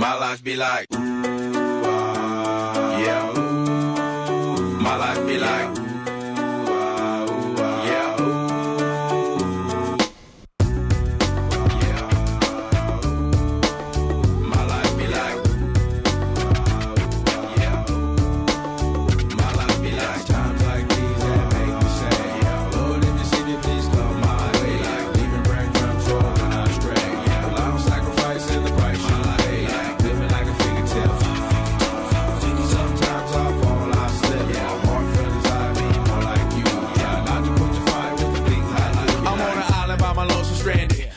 My life be like,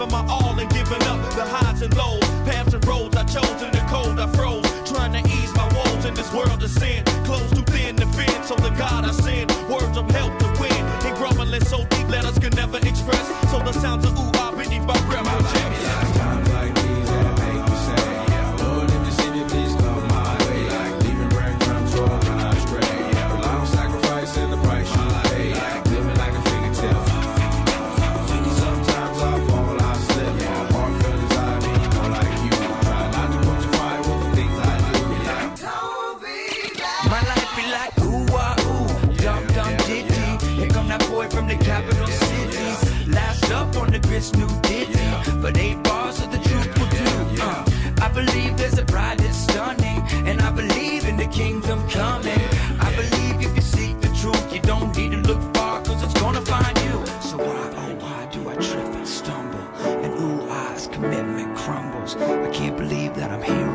giving my all. the grits new ditty. Yeah. But eight bars of the truth will do. Uh, I believe there's a bride that's stunning, and I believe in the kingdom coming. I believe if you seek the truth, you don't need to look far, cause it's gonna find you. So why, oh why do I trip and stumble? And ooh, eyes, commitment crumbles. I can't believe that I'm here.